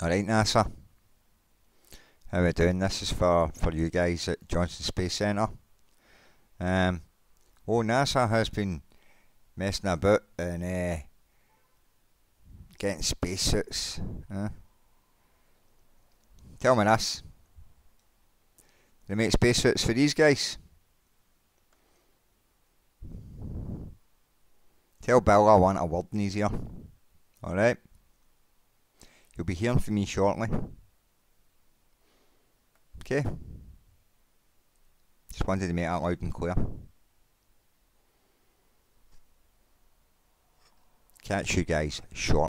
Alright NASA, how we doing? This is for, for you guys at Johnson Space Centre. Um, oh, NASA has been messing about and uh, getting spacesuits. Huh? Tell me this. They make spacesuits for these guys. Tell Bill I want a word in his ear. Alright? You'll be hearing from me shortly. Okay? Just wanted to make that loud and clear. Catch you guys short.